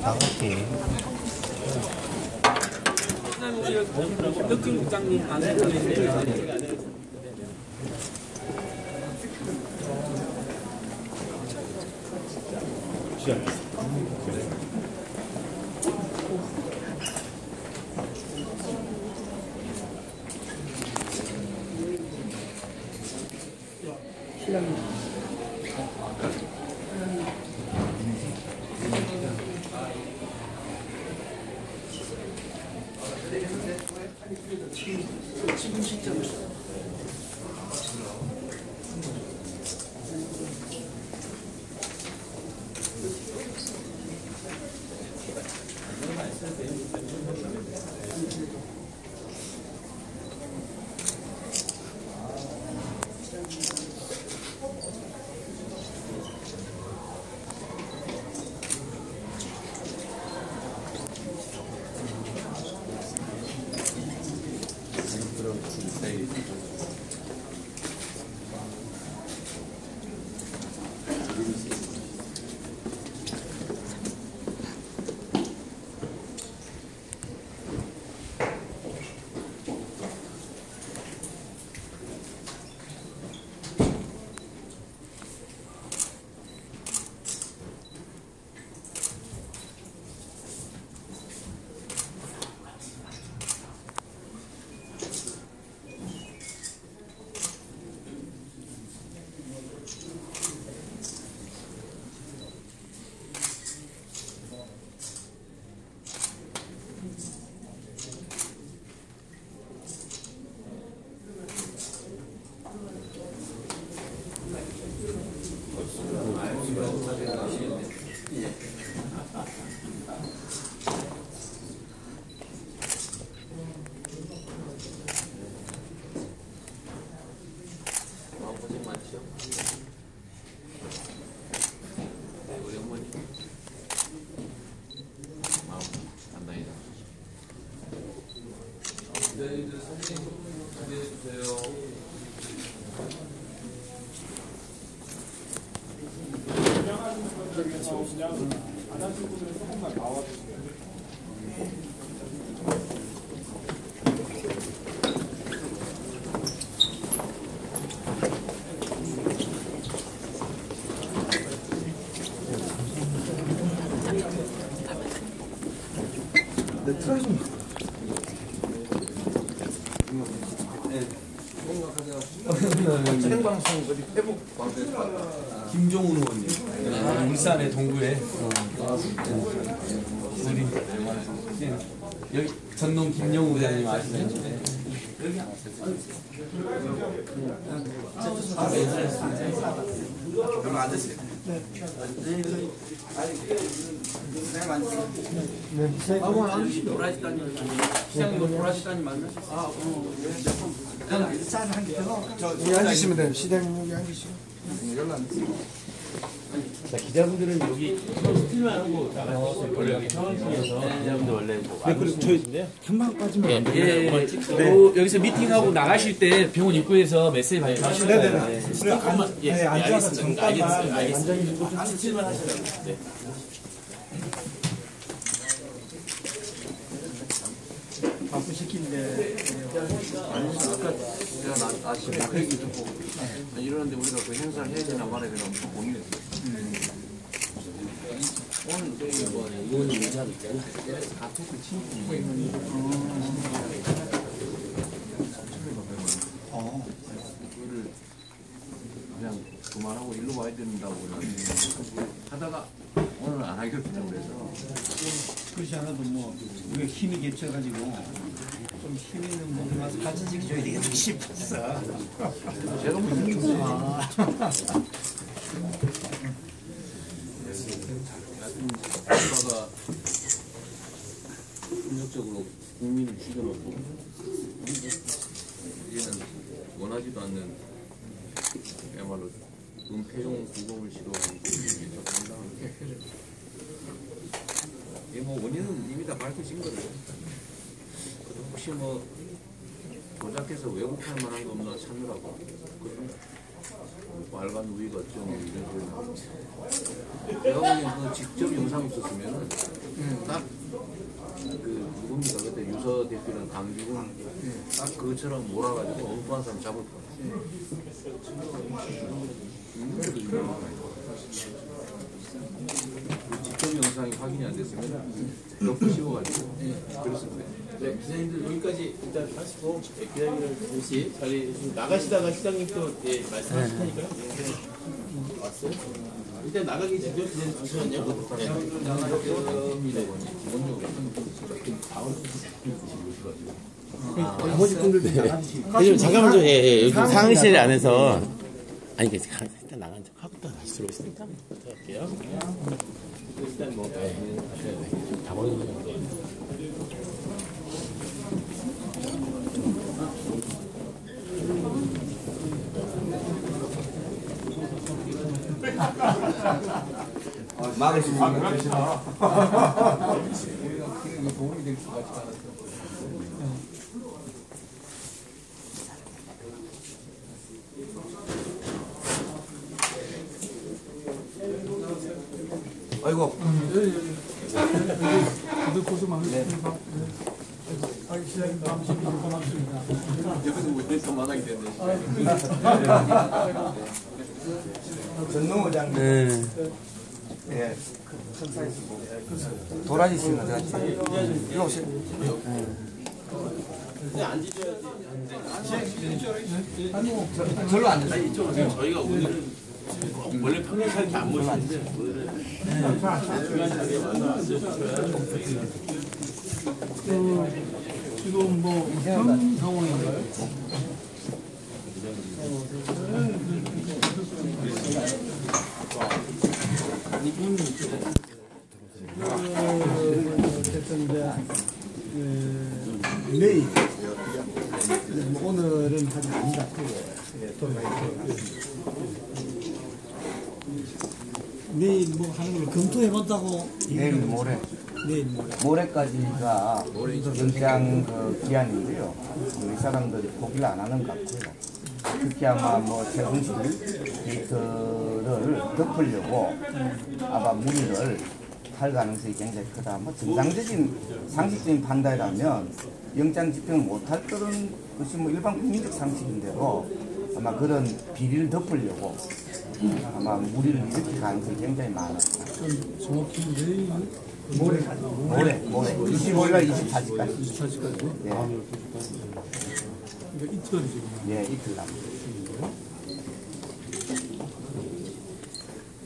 나갈게. 느낌 국장님 안 해도 고생 생방송 어디 회복 김종훈 의원님 울산의 동구에 우리 네, 여기 전농 김영우 의장님? 네. 여기 그럼 앉으세요. 아무 안 도라지다니 시장님 도라지다니 맞나? 아, 어. 여기 앉으시면 돼요. 시대님 여기 앉으시고. 자, 기자분들은 여기 스틸만 하고 나가시죠. 원래 여기 평화실에서 기자분들 원래 뭐 네, 그리고 저희 금방 빠지면 안 예, 예, 어, 여기서 미팅하고 나가실 때 병원 입구에서 메시지 발표하시는 거예요. 네네네. 네. 그래, 안, 예, 네, 앉아서 알겠습니다. 잠깐만 알겠습니다. 알겠습니다. 완전히 스틸만 하시라고. 네. 바쁘시긴데. 아니 아까 제가 나, 아침 나가기 듣고 이러는데 우리가 그 행사를 해야 되나 말아야 되나 엄청 고민했어요. 오늘 저희 뭐 의원님 의자도 있잖아요. 어. 그거를 그냥 그만하고 일로 와야 된다고 하다가 오늘 안 하기로 했다고 그래서 그렇지 않아도 뭐 우리가 힘이 겹쳐가지고 좀 힘 있는 분들 와서 같이 지켜줘야 되겠다 싶었어. 제가 무슨 아. 아빠가 폭력적으로 국민을 죽여놓고 이제는 원하지도 않는 그야말로 은폐용 구금을 시도하는 좀 상당한 이게 뭐 원인은 이미 다 밝혀진 거예요. 혹시 뭐 조작해서 왜곡할 만한 거 없나 찾느라고. 빨간 우유가 좀 이런 소리. 내가 보기엔 그 직접 영상 있었으면은 딱 그 누굽니까 그때 유서 대표는 강기군 딱 그처럼 몰아가지고 엉뚱한 사람 잡을. 그 직접 영상이 확인이 안 됐으면 씌워가지고 그랬을 거예요. 네, 기자님들 여기까지 일단 하시고 네, 기자님들 잠시 자리 좀 나가시다가 시장님 또 예, 말씀하실 테니까요. 예, 왔어요? 일단 나가기 전에 기자님 잠시만요. 네. 나머지 분들도 나가주시고. 네, 잠깐만 좀, 예, 예, 여기 상황실 안에서. 아니, 그, 일단 나간 척 하고 또 다시 들어오겠습니다. 할게요. 일단 뭐, 예, 예, 다 버리는 건데. 막을 수 있는 거 이게 도움이 될 것 같지 않아서. 아이고 다들 고생 많으십니다. 아, 시장님 다음 시간 고맙습니다. 옆에서 뭐 이래서 만나게 됐네. 전농 의장님 네. 예. 도라지 씨는 어디 갔지? 이리 오세요 절로 앉으세요. 저희가 원래 평균 살기 안 모시는데 오늘은 중요한 자리에 와서 지금 뭐현 상황인가요? 그, 어쨌든 이제 그, 내일 뭐 오늘은 하지 않는다. 내일 뭐 하는 걸 검토해본다고 내일 모레 모레까지가 영장 그 기한인데요. 이 사람들이 포기를 안 하는 것 같고요. 특히 아마 뭐 최순실 데이터를 덮으려고 아마 무리를 할 가능성이 굉장히 크다. 뭐 정상적인 상식적인 판단이라면 영장 집행을 못할 그런 것이 뭐 일반 국민적 상식인데도 아마 그런 비리를 덮으려고 아마 무리를 일으킬 가능성이 굉장히 많아요. 정확히 내일 모레, 모레. 25일 날 24시까지. 24시까지 예, 그러니까 이틀이 지금 예, 이틀 남.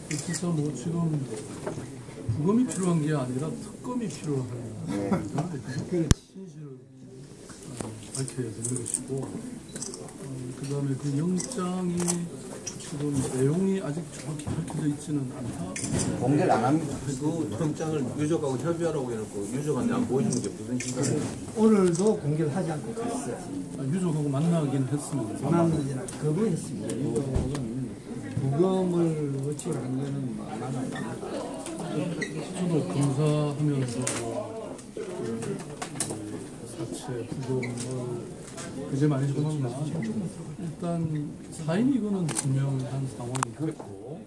그래서 뭐 지금 부검이 필요한 게 아니라 특검이 필요한 예. 특별히 진실을 어, 밝혀야 되는 것이고 어, 그 다음에 그 영장이 지금 내용이 아직 정확히 밝혀져 있지는 않다. 공개를 안 합니다. 그 영장을 유족하고 협의하라고 해놓고 유족한테 안 보여주는 게 무슨 신경이에요? 오늘도 공개를 하지 않고 갔어요. 유족하고 만나긴 했습니다. 만나지는 거부했습니다. 유족은 부검을 어찌를 한 거는 뭐 않았다. 저도 검사하면서 그 사체 부검을 그제 많이 했지만 일단 사인 이거는 분명한 상황이 그렇고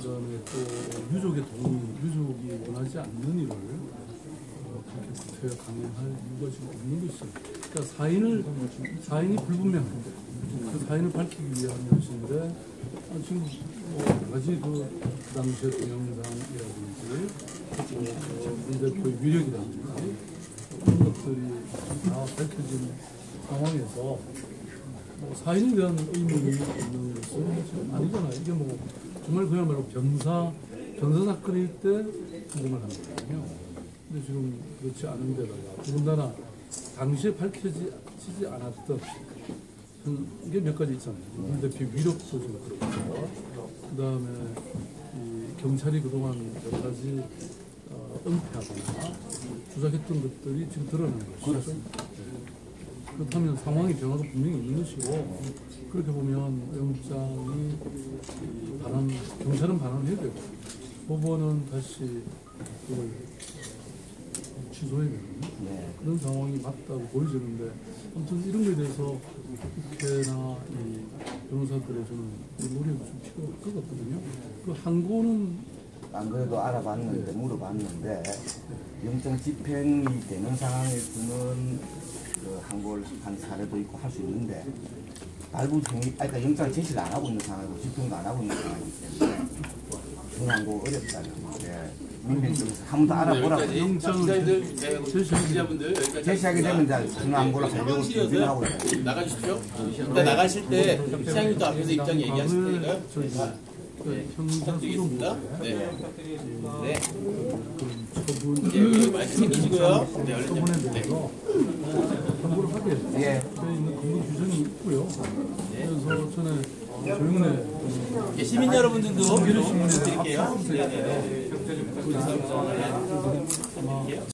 그 다음에 또 유족의 동의, 유족이 원하지 않는 일을 어, 그렇게 구태여 강행할 이유가 지금 없는 것이죠. 그러니까 사인을 사인이 불분명한데 그 사인을 밝히기 위한 것인데 아, 지금 뭐 가지 그 당시의 동영상이라든지 또문 대표의 위력이라든지 이런 것들이 다 밝혀진 상황에서 뭐 사인에 대한 의문이 있는 것은 아니잖아요. 이게 뭐 정말 그야말로 병사 병사 사건일 때 궁금을 하는 거거든요. 근데 지금 그렇지 않은 데다가 더군다나 당시에 밝혀지지 않았던 한- 이게 몇 가지 있잖아요. 문 대표 위력도 좀 그렇고 그 다음에 이 경찰이 그동안 여러 가지 어, 은폐하거나 조작했던 것들이 지금 드러나는. 네. 그렇다면 상황이 변화가 분명히 있는 것이고 그렇게 보면 영장이 이 반환 경찰은 반환해야 되고 법원은 다시 그걸 취소해야 되거든요. 네. 그런 상황이 맞다고 보여지는데 아무튼 이런 거에 대해서 국회나 이 변호사들의 저는 노력이 좀 필요할 것 같거든요. 그 항고는 안 그래도 알아봤는데 물어봤는데 영장 집행이 되는 상황에서는 그 항고를 한 사례도 있고 할 수 있는데 발부 중이 아니 그러니까 영장 제시를 안 하고 있는 상황이고 집행도 안 하고 있는 상황이기 때문에 중항고 어렵다는 게 민변 쪽에서 한 번 더 알아보라고. 영장을 네, 여기까지. 제시하게 되면 이제 중항고를 하려고 준비를 하고 있어요. 사무실이어서 나가주십시오. 일단 나가실 때 시장님도 앞에서 입장 얘기하실 테니까요. 저희. 형사소송법에 네. 네. 네, 얼른 처분에 좀- 네. 대해서 항고를 하게 예. 되어 있는 근거 규정이 있고요. 그래서 저는 조영래 예, 시민 여러분들도 부탁드릴게요. 네, 네, 네. 아마